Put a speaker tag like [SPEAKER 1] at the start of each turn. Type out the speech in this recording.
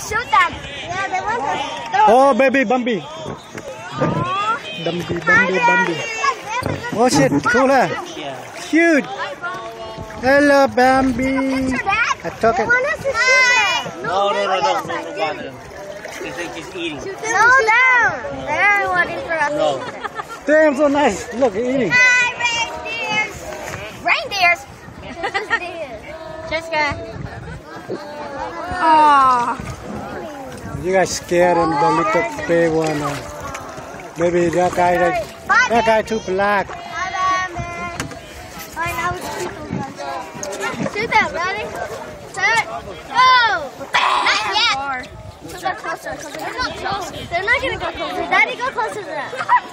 [SPEAKER 1] to shoot them. Yeah, they want to throw.
[SPEAKER 2] Oh, baby Bambi. Oh. Bambi, Bambi, Bambi. Oh shit, cool huh? Cute. Hello, Bambi. I took
[SPEAKER 1] They
[SPEAKER 2] it.
[SPEAKER 1] want us to shoot them.
[SPEAKER 3] No, no, no, no, no, no, bother. They think he's eating.
[SPEAKER 1] No, them. They're wanting for us
[SPEAKER 3] No.
[SPEAKER 1] to shoot them.
[SPEAKER 2] Damn, so nice. Look, eating.
[SPEAKER 1] Hi, reindeers. Reindeers. Jessica. Aww.
[SPEAKER 2] You guys scared him, the little baby one. uh, Maybe that guy, that, that guy too black.
[SPEAKER 1] Shoot them, ready? Set, go! Not. So go closer. They're not close. They're not gonna go closer. Daddy, go closer to them.